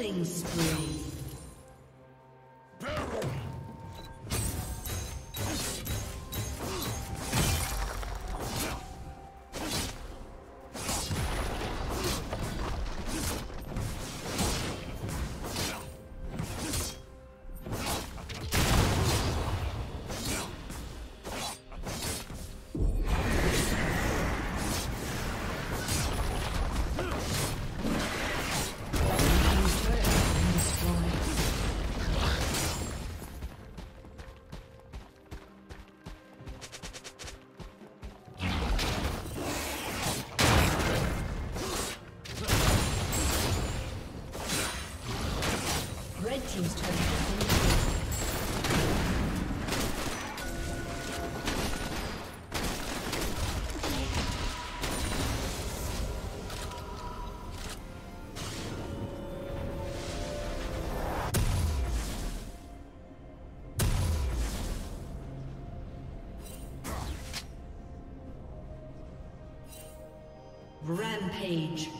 Killing spree. Rampage.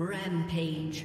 Rampage.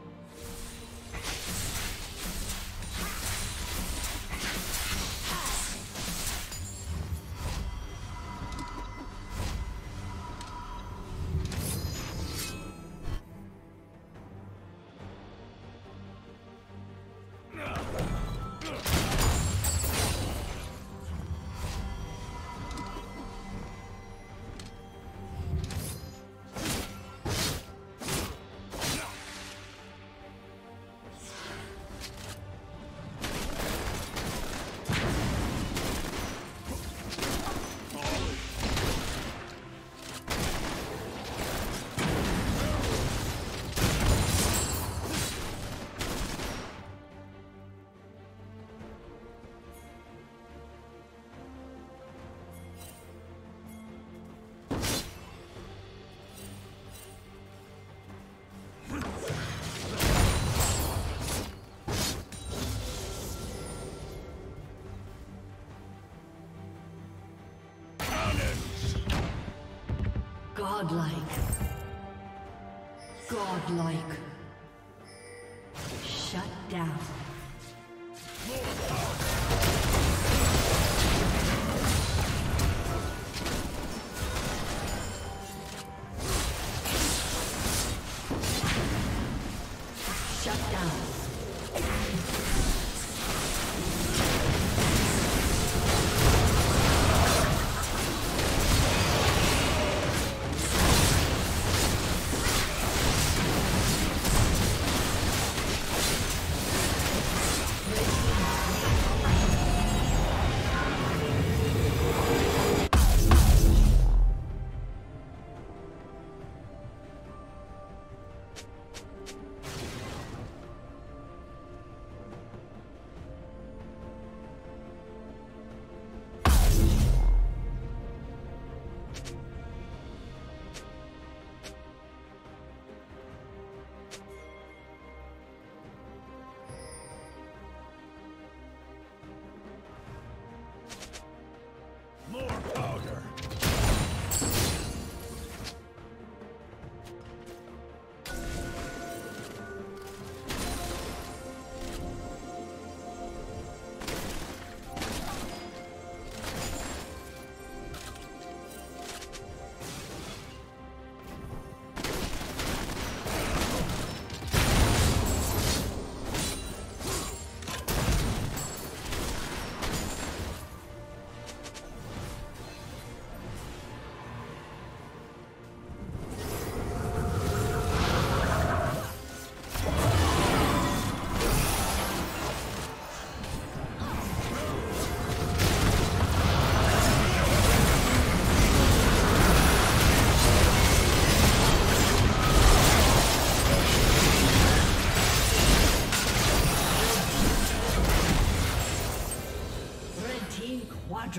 Godlike. Godlike. Shut down.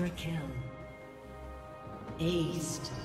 Quadra kill. Aced.